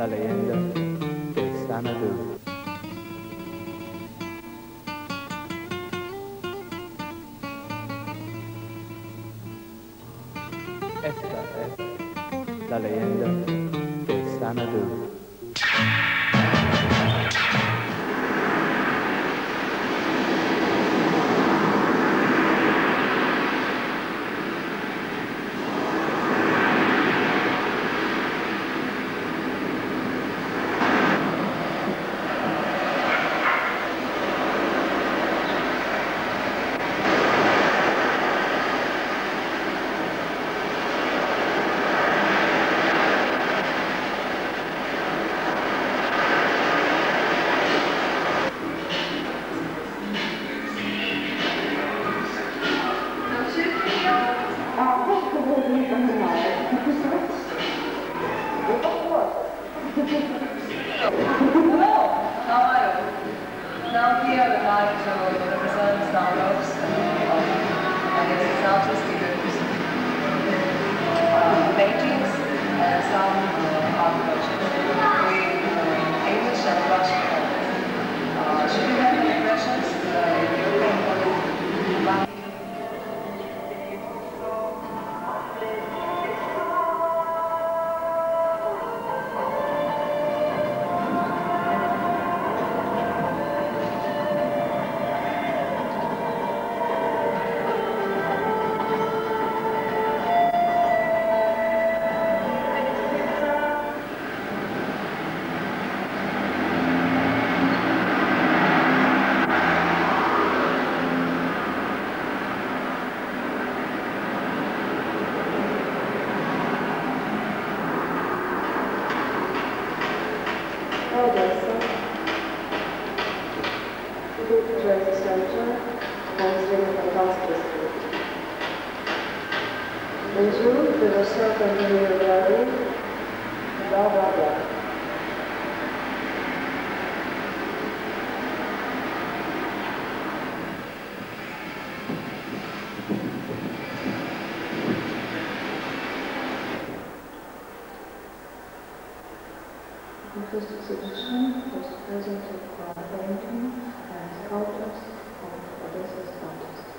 la leyenda de Esta es la leyenda de Xanadu. Gesù, tu. First exhibition was presented by painting and sculptures of Odysseus Artists.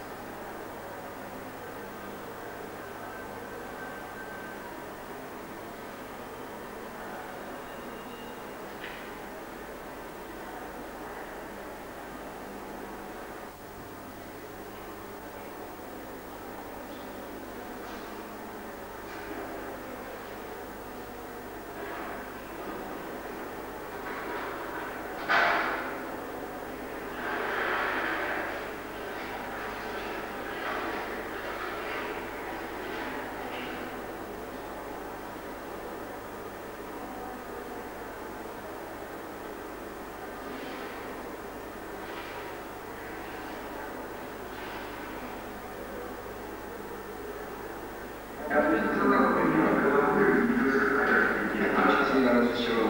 Reverend Sir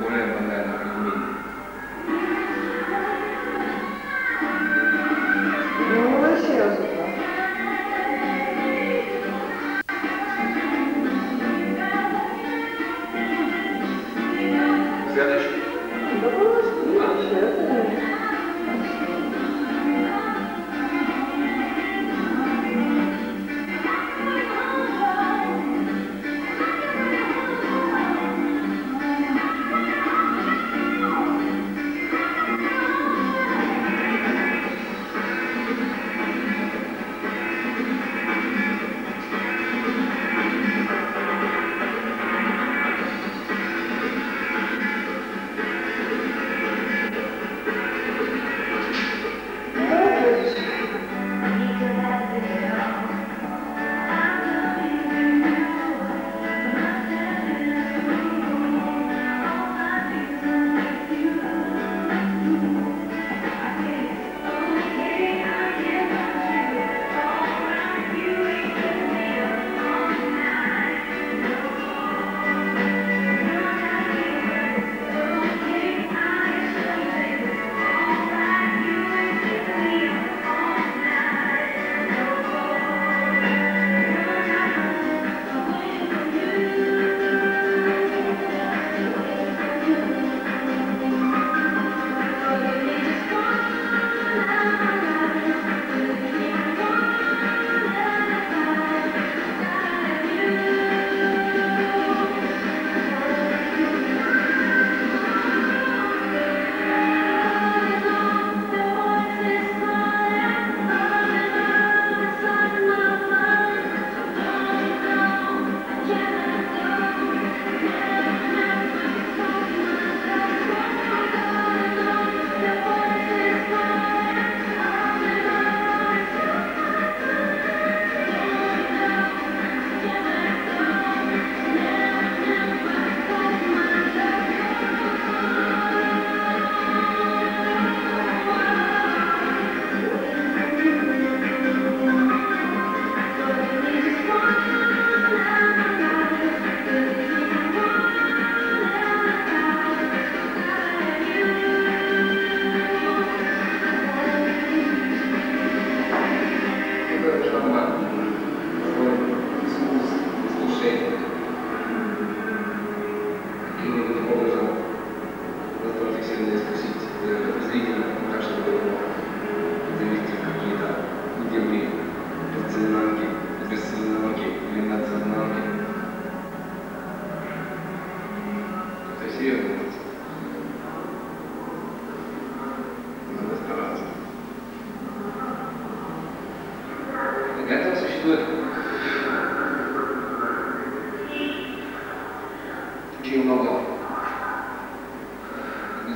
国内文在哪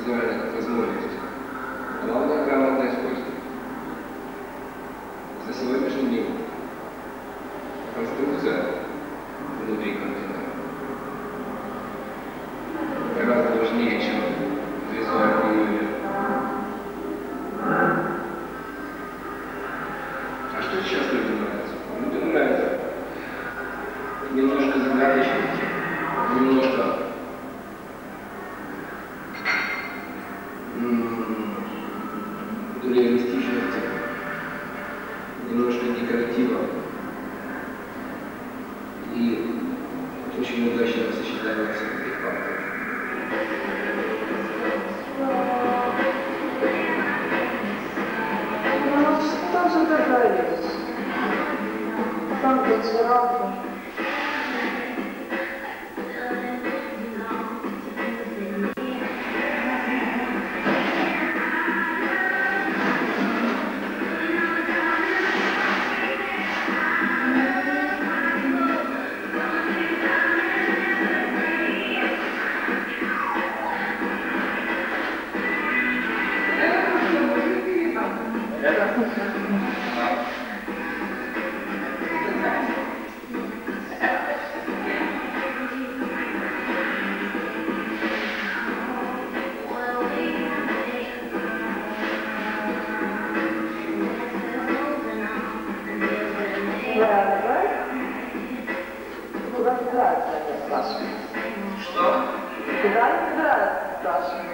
визуальных возможностей. Главное – грамотное использование. За сегодняшний день конструкция внутри компьютера гораздо важнее, чем визуальный мир. А что сейчас очень удачно сочетаются эти факты. Ну, что же догадались? Там, где Здравствуйте. Здравствуйте. Здравствуйте. Здравствуйте.